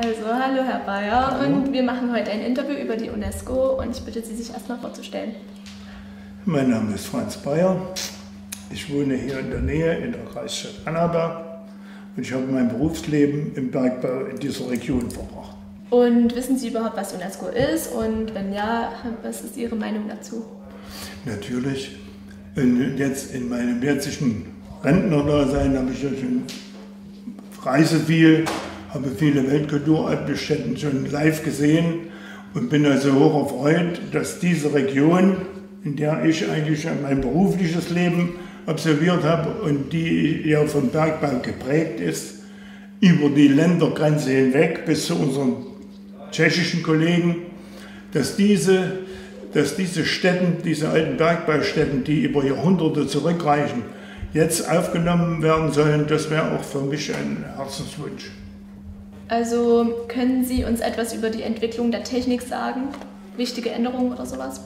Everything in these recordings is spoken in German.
Also, hallo Herr Bayer hallo. und wir machen heute ein Interview über die UNESCO und ich bitte Sie, sich erstmal vorzustellen. Mein Name ist Franz Bayer. Ich wohne hier in der Nähe in der Kreisstadt Annaberg und ich habe mein Berufsleben im Bergbau in dieser Region verbracht. Und wissen Sie überhaupt, was UNESCO ist und wenn ja, was ist Ihre Meinung dazu? Natürlich. Und jetzt in meinem jetzigen Rentnerdasein habe ich ja schon reise viel, habe viele Weltkulturstätten schon live gesehen und bin also hoch erfreut, dass diese Region, in der ich eigentlich mein berufliches Leben absolviert habe und die ja vom Bergbau geprägt ist, über die Ländergrenze hinweg bis zu unseren tschechischen Kollegen, dass diese, dass diese Städten, diese alten Bergbaustätten, die über Jahrhunderte zurückreichen, jetzt aufgenommen werden sollen, das wäre auch für mich ein Herzenswunsch. Also können Sie uns etwas über die Entwicklung der Technik sagen? Wichtige Änderungen oder sowas?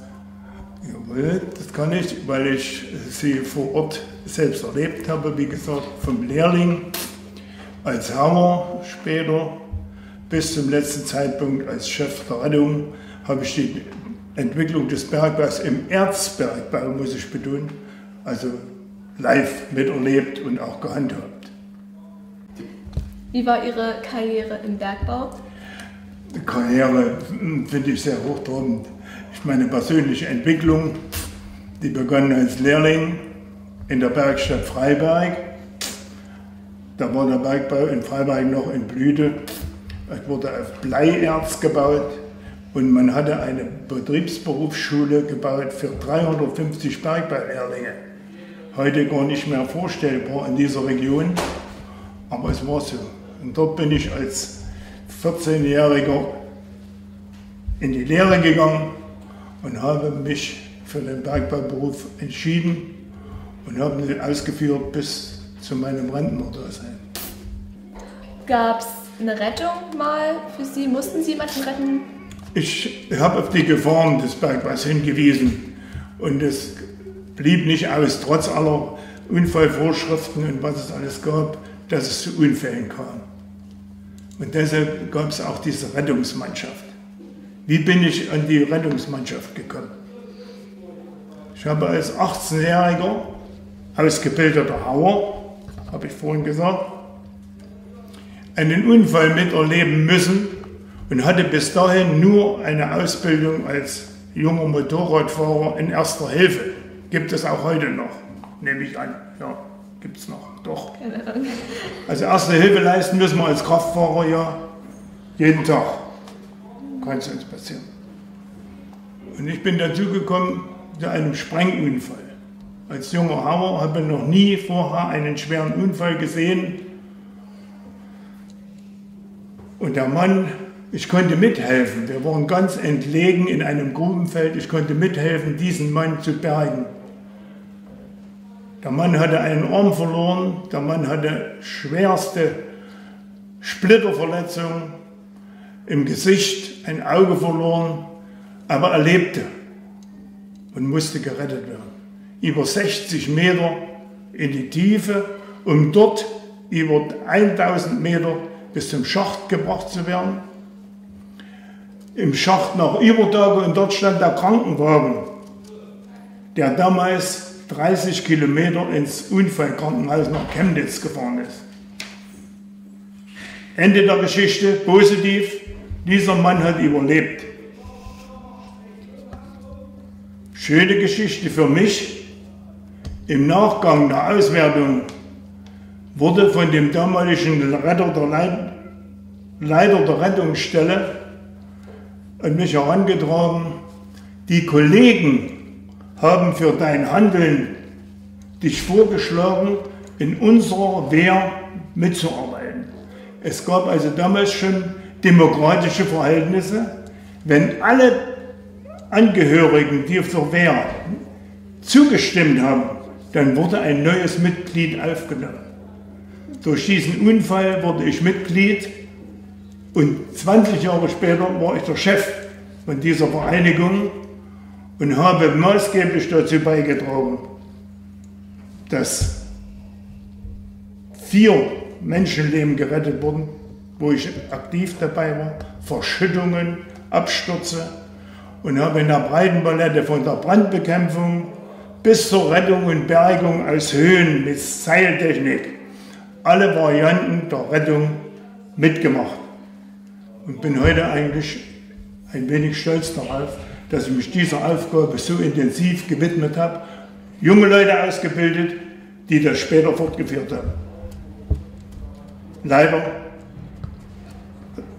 Jawohl, das kann ich, weil ich sie vor Ort selbst erlebt habe, wie gesagt, vom Lehrling als Hammer später bis zum letzten Zeitpunkt als Chef der Rettung habe ich die Entwicklung des Bergbaus im Erzbergbau, muss ich betonen, also live miterlebt und auch gehandhabt. Wie war Ihre Karriere im Bergbau? Die Karriere hm, finde ich sehr hochtrabend. Ich meine persönliche Entwicklung, die begann als Lehrling in der Bergstadt Freiberg. Da war der Bergbau in Freiberg noch in Blüte. Es wurde auf Bleierz gebaut und man hatte eine Betriebsberufsschule gebaut für 350 Bergbaulehrlinge heute gar nicht mehr vorstellbar in dieser Region, aber es war so. Und dort bin ich als 14-Jähriger in die Lehre gegangen und habe mich für den Bergbauberuf entschieden und habe ihn ausgeführt bis zu meinem Rentendasein. Gab es eine Rettung mal für Sie? Mussten Sie jemanden retten? Ich habe auf die Gefahren des Bergbaus hingewiesen und es blieb nicht aus, trotz aller Unfallvorschriften und was es alles gab, dass es zu Unfällen kam. Und deshalb gab es auch diese Rettungsmannschaft. Wie bin ich an die Rettungsmannschaft gekommen? Ich habe als 18-Jähriger, ausgebildeter Hauer, habe ich vorhin gesagt, einen Unfall miterleben müssen und hatte bis dahin nur eine Ausbildung als junger Motorradfahrer in erster Hilfe. Gibt es auch heute noch, nehme ich an. Ja, gibt es noch, doch. Also erste Hilfe leisten müssen wir als Kraftfahrer ja jeden Tag. Kann es uns passieren. Und ich bin dazu gekommen zu einem Sprengunfall. Als junger Hauer habe ich noch nie vorher einen schweren Unfall gesehen. Und der Mann, ich konnte mithelfen. Wir waren ganz entlegen in einem Grubenfeld. Ich konnte mithelfen, diesen Mann zu bergen. Der Mann hatte einen Arm verloren, der Mann hatte schwerste Splitterverletzungen im Gesicht, ein Auge verloren, aber er lebte und musste gerettet werden. Über 60 Meter in die Tiefe, um dort über 1000 Meter bis zum Schacht gebracht zu werden. Im Schacht nach Übertage dort stand der Krankenwagen, der damals 30 Kilometer ins Unfallkrankenhaus nach Chemnitz gefahren ist. Ende der Geschichte, positiv, dieser Mann hat überlebt. Schöne Geschichte für mich. Im Nachgang der Auswertung wurde von dem damaligen Retter der Leiter der Rettungsstelle an mich herangetragen, die Kollegen haben für dein Handeln dich vorgeschlagen, in unserer Wehr mitzuarbeiten. Es gab also damals schon demokratische Verhältnisse. Wenn alle Angehörigen, die zur Wehr zugestimmt haben, dann wurde ein neues Mitglied aufgenommen. Durch diesen Unfall wurde ich Mitglied und 20 Jahre später war ich der Chef von dieser Vereinigung und habe maßgeblich dazu beigetragen, dass vier Menschenleben gerettet wurden wo ich aktiv dabei war, Verschüttungen, Abstürze. Und habe in der breiten Palette von der Brandbekämpfung bis zur Rettung und Bergung aus Höhen mit Seiltechnik alle Varianten der Rettung mitgemacht. Und bin heute eigentlich ein wenig stolz darauf, dass ich mich dieser Aufgabe so intensiv gewidmet habe, junge Leute ausgebildet, die das später fortgeführt haben. Leider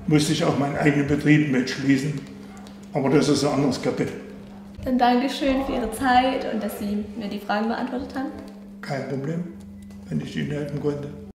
musste ich auch meinen eigenen Betrieb mitschließen, aber das ist ein anderes Kapitel. Dann Dankeschön für Ihre Zeit und dass Sie mir die Fragen beantwortet haben. Kein Problem, wenn ich Ihnen helfen konnte.